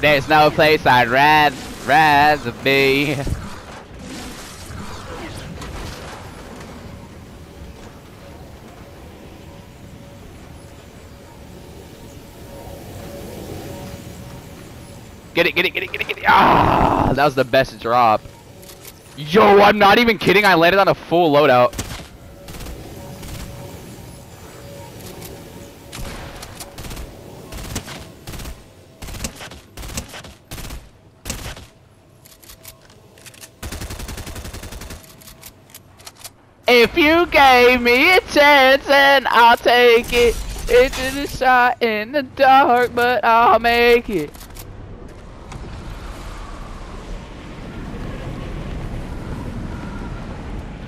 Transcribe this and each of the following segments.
There's no place I'd rather, rather be. Get it, get it, get it, get it, get it. Ah, that was the best drop. Yo, I'm not even kidding. I landed on a full loadout. If you gave me a chance, and I'll take it. It's a shot in the dark, but I'll make it.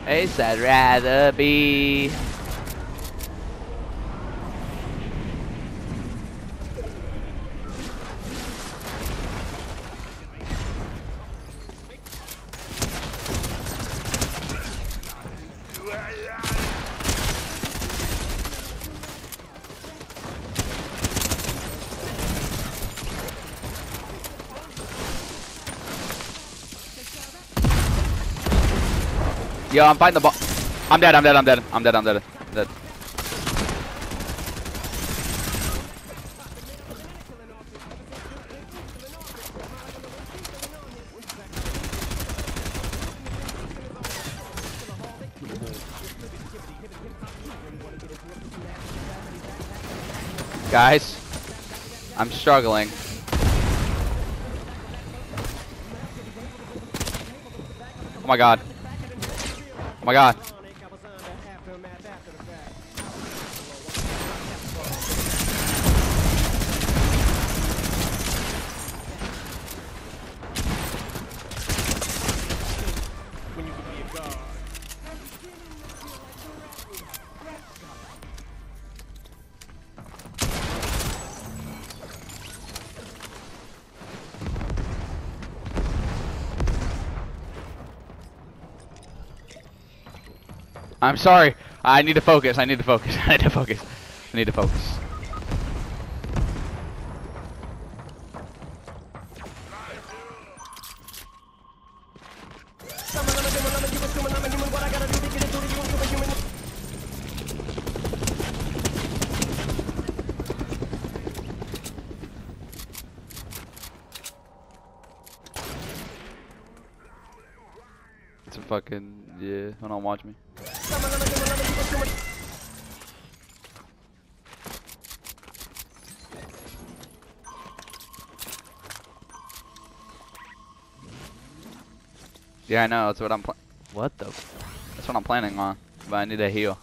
Place I'd rather be. Yo, I'm fighting the ball. I'm dead, I'm dead, I'm dead. I'm dead, I'm dead. I'm dead. Guys, I'm struggling. Oh my god. My god. I'm sorry. I need to focus. I need to focus. I need to focus. I need to focus. It's a fucking yeah. On, watch me. Yeah, I know. That's what I'm. What the? That's what I'm planning on. But I need a heal.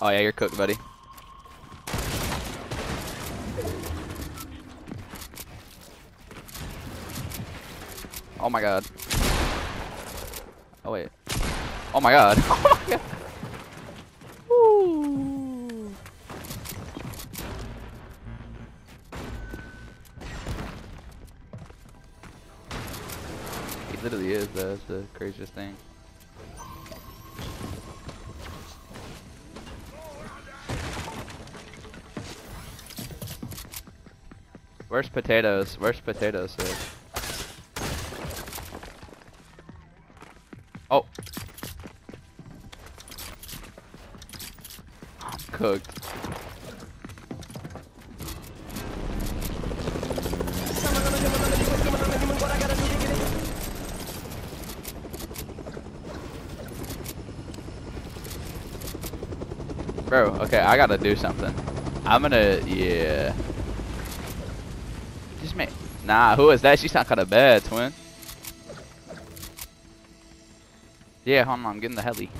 Oh yeah, you're cooked, buddy. Oh my god. Oh wait. Oh my god. Oh my god. Literally is though, that's the craziest thing. Where's potatoes? Where's potatoes? At? Oh. I'm cooked. Bro, okay, I gotta do something. I'm gonna, yeah. Just me. Nah, who is that? She's not kinda bad, twin. Yeah, hold on, I'm getting the heli.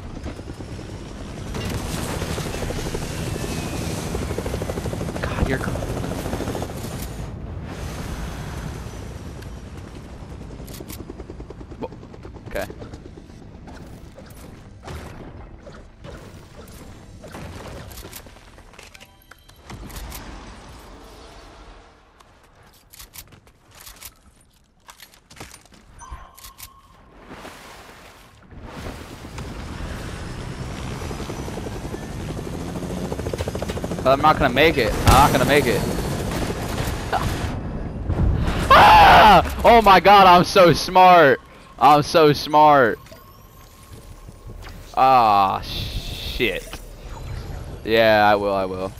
God, you're. Whoa. Okay. I'm not gonna make it. I'm not gonna make it. Ah! Oh my god, I'm so smart. I'm so smart. Ah, shit. Yeah, I will, I will.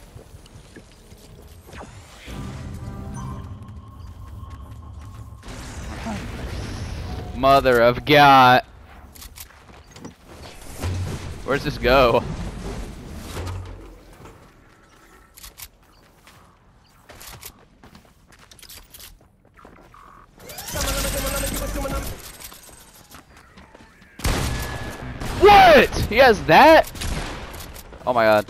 Mother of God. Where's this go? What? He has that? Oh my god.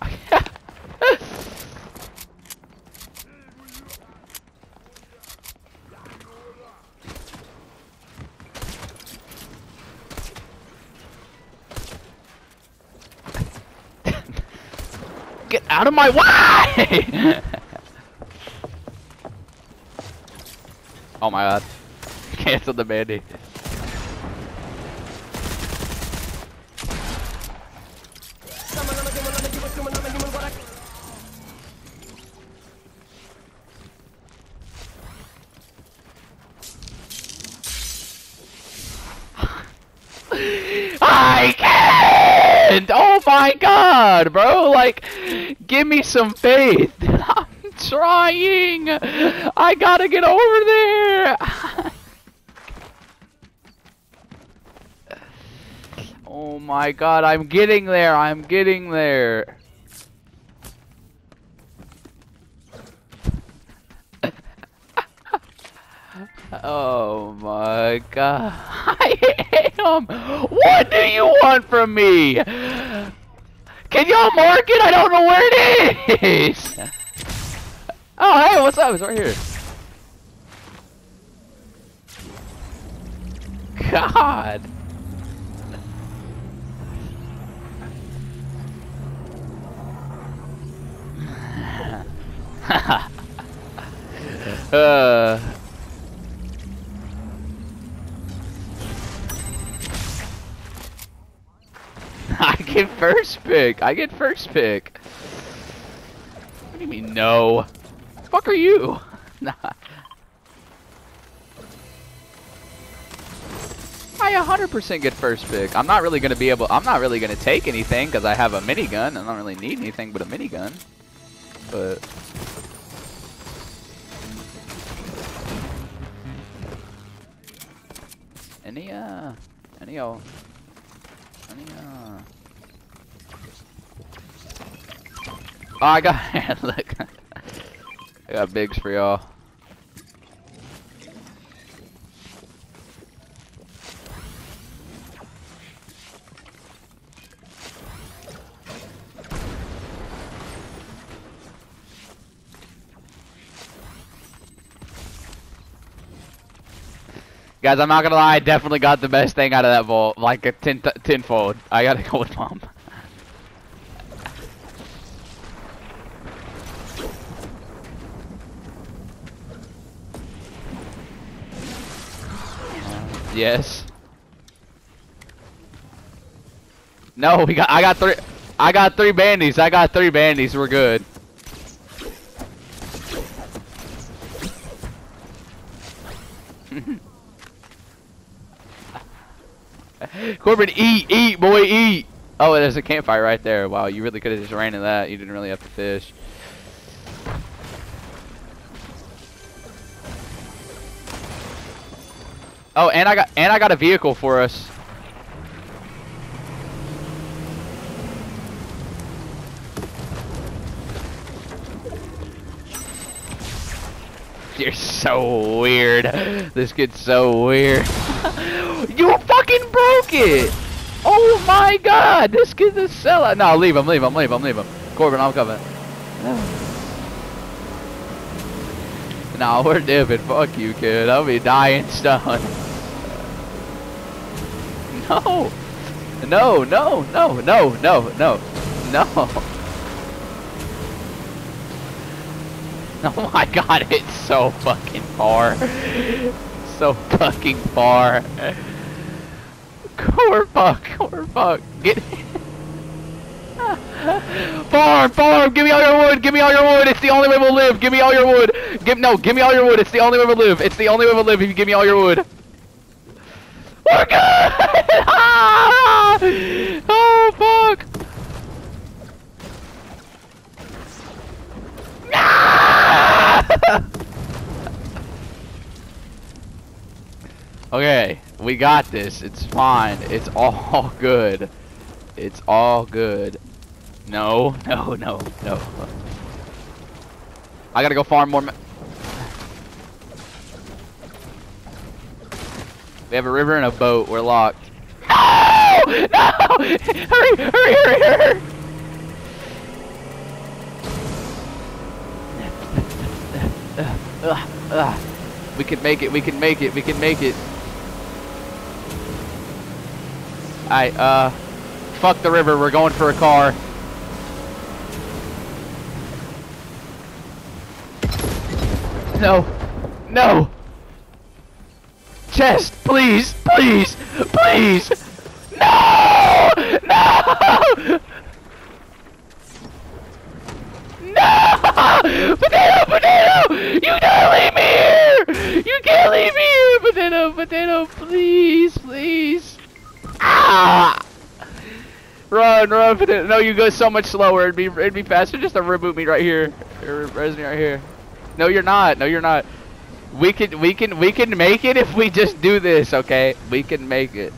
Get out of my way! oh my god. Cancel the bandy. I can't! Oh my god, bro! Like, give me some faith. I'm trying. I gotta get over there. oh my god, I'm getting there. I'm getting there. Oh my god. I am. What do you want from me? Can y'all mark it? I don't know where it is. Oh, hey, what's up? It's right here. God. uh. First pick. I get first pick. What do you mean no? The fuck are you? Nah. I 100% get first pick. I'm not really gonna be able. I'm not really gonna take anything because I have a minigun. And I don't really need anything but a minigun. But. Any uh, any uh, any uh. Oh, I got look. I got bigs for y'all. Guys, I'm not gonna lie, I definitely got the best thing out of that vault. Like a ten tenfold. I gotta go with mom. Yes. No, we got. I got three. I got three bandies. I got three bandies. We're good. Corbin, eat, eat, boy, eat. Oh, there's a campfire right there. Wow, you really could have just ran in that. You didn't really have to fish. Oh, and I got and I got a vehicle for us. You're so weird. This kid's so weird. you fucking broke it! Oh my god! This kid's a sellout. No, leave him, leave him, leave him, leave him. Corbin, I'm coming. Nah, we're dipping. Fuck you, kid. I'll be dying stone. No! No, no, no, no, no, no, no. Oh my god, it's so fucking far. so fucking far. Core fuck, core fuck. Get farm, farm, give me all your wood, give me all your wood, it's the only way we'll live, give me all your wood. Give, no, give me all your wood, it's the only way we'll live, it's the only way we'll live if you give me all your wood. We're good! oh, fuck! okay, we got this. It's fine. It's all good. It's all good. No, no, no, no. I gotta go farm more. We have a river and a boat. We're locked. No! No! Hurry! Hurry! Hurry! Hurry! Ugh, ugh. We can make it. We can make it. We can make it. Alright, uh, fuck the river. We're going for a car. No. No. Chest, please, please, please. No! No! No! Potato, potato! You can't leave me here! You can't leave me here! Potato, potato, please, please. Ah! Run, run, potato. No, you go so much slower. It'd be, it'd be faster just to reboot me right here. Res me right here. No, you're not. No, you're not. We can, we can, we can make it if we just do this, okay? We can make it.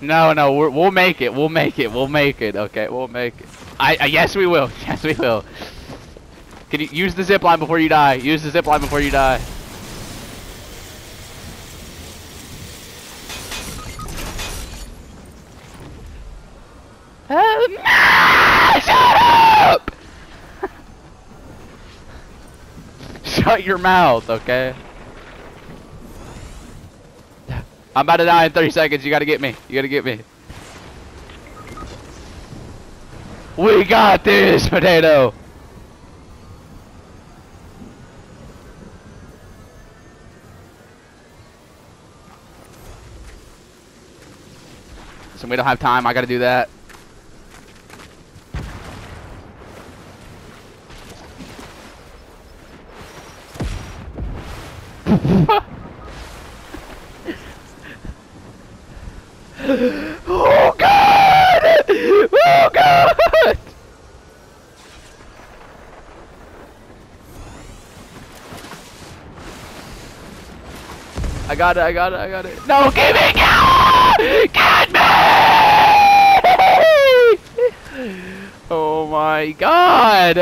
No, no, we will make it. We'll make it. We'll make it. Okay, we'll make it. I, I yes, we will. Yes, we will. Can you use the zip line before you die? Use the zip line before you die. Uh, shut up! Shut your mouth, okay? I'm about to die in 30 seconds. You gotta get me. You gotta get me. We got this, potato. So we don't have time. I gotta do that. Oh god! Oh god! I got it, I got it, I got it. No, give me, get, me! Oh my god!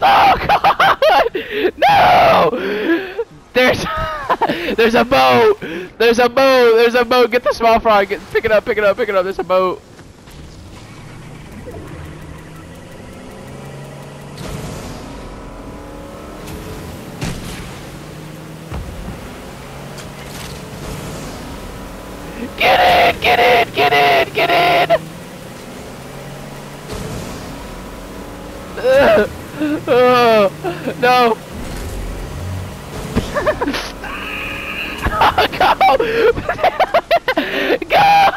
Oh god! No! There's There's a boat! There's a boat! There's a boat! Get the small fry! Get pick it up, pick it up, pick it up, there's a boat. Get in! Get in! Get in! Get in! Oh, no! Go! Go!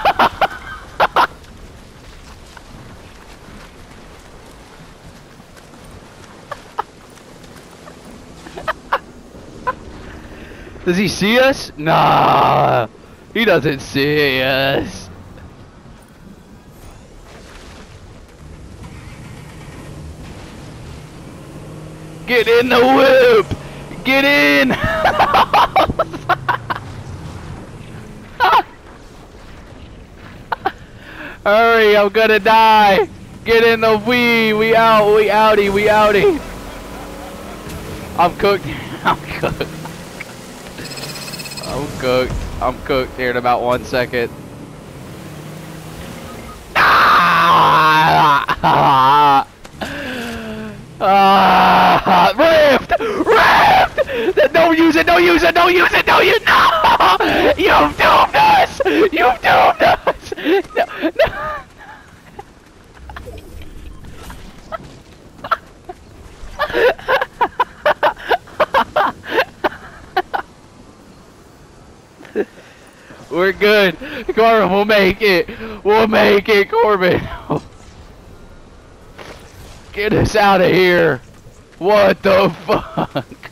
Does he see us? Nah, he doesn't see us. Get in the whip! Get in! Hurry, I'm gonna die! Get in the wee, we out, we outie, we outie! I'm cooked, I'm cooked. I'm cooked. I'm cooked here in about one second. Ah! Rift! Rift! Don't use it! Don't use it! Don't use it! Don't use it! No! You've doomed us! You've doomed us! No! We're good. Corbin, we'll make it. We'll make it, Corbin. Get us out of here. What the fuck?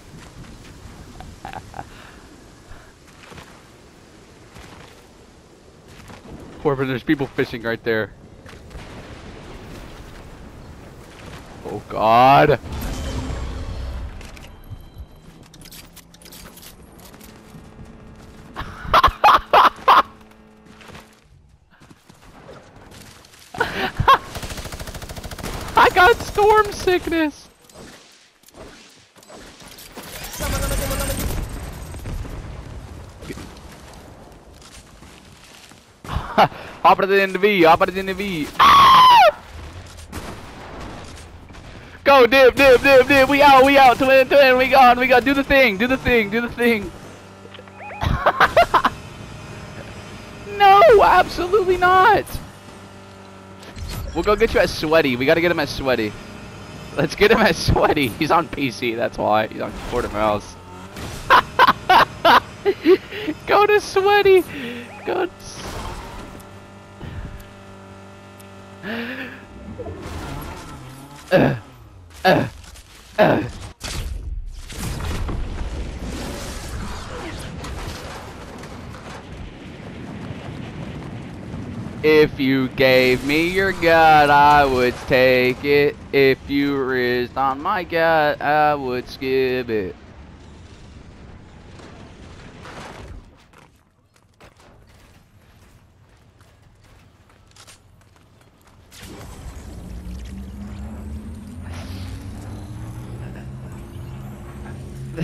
Corbin, there's people fishing right there. Oh god. I got storm sickness. The V, the V. Ah! Go, dip, dip, dip, dip. We out, we out. Twin, twin, we gone, we got. Do the thing, do the thing, do the thing. no, absolutely not. We'll go get you at Sweaty. We gotta get him at Sweaty. Let's get him at Sweaty. He's on PC, that's why. He's on and mouse. go to Sweaty. Go to If you gave me your gut, I would take it. If you rizzed on my gut, I would skip it.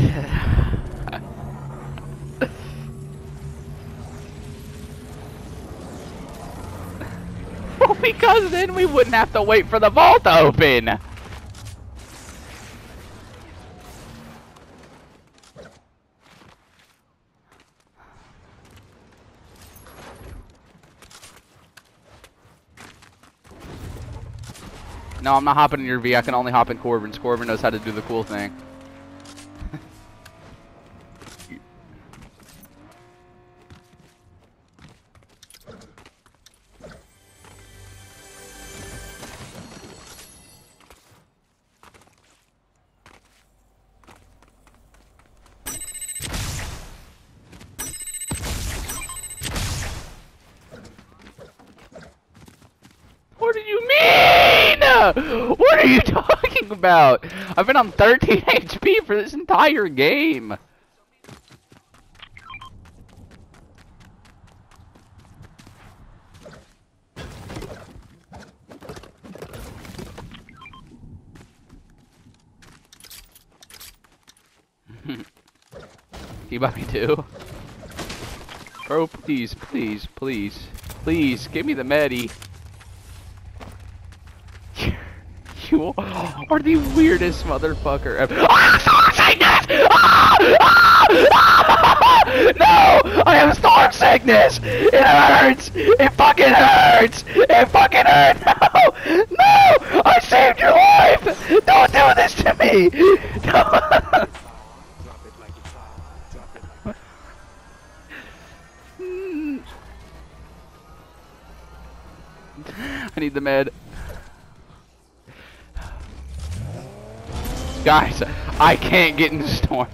well, because then we wouldn't have to wait for the vault to open. No, I'm not hopping in your V. I can only hop in Corbin's. Corbin knows how to do the cool thing. About? I've been on 13 HP for this entire game. you buy me too? Bro, please, please, please, please, give me the medi. You are the weirdest motherfucker ever. Ah, storm sickness! Ah! Ah! No! I have storm sickness! It hurts! It fucking hurts! It fucking hurts! No! No! I saved your life! Don't do this to me! Don't. I need the med. Guys, I can't get in the storm.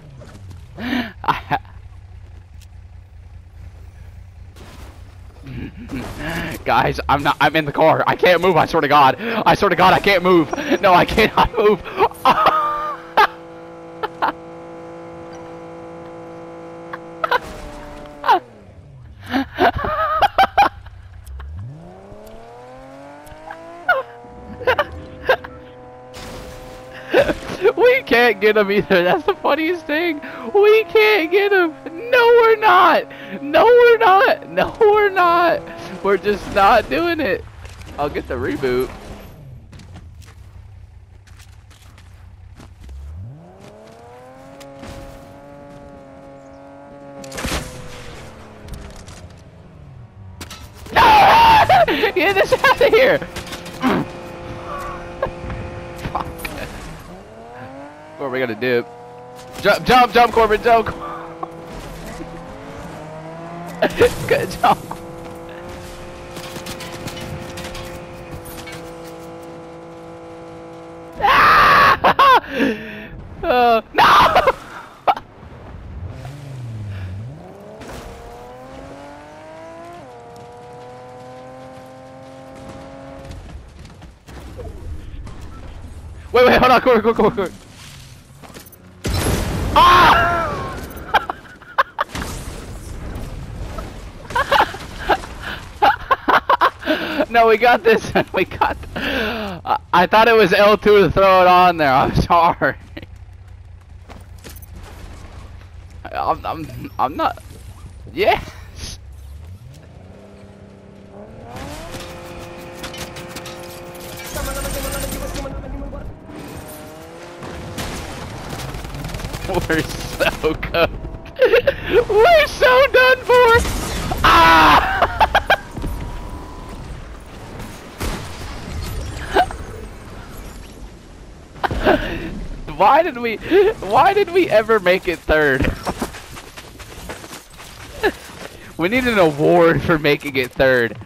Guys, I'm not. I'm in the car. I can't move. I swear to God. I swear to God, I can't move. No, I cannot move. can't get him either. That's the funniest thing. We can't get him. No, we're not. No, we're not. No, we're not. We're just not doing it. I'll get the reboot. Get this out of here! What are we gonna do? Jump, jump, jump, Corbin, jump! Good job. uh, no! wait, wait, hold on, quick, quick, quick, no, we got this. we got. I, I thought it was L2 to throw it on there. I'm sorry. I'm, I'm, I'm not. Yes. We're so good. We're so done for. Did we why did we ever make it third? we need an award for making it third.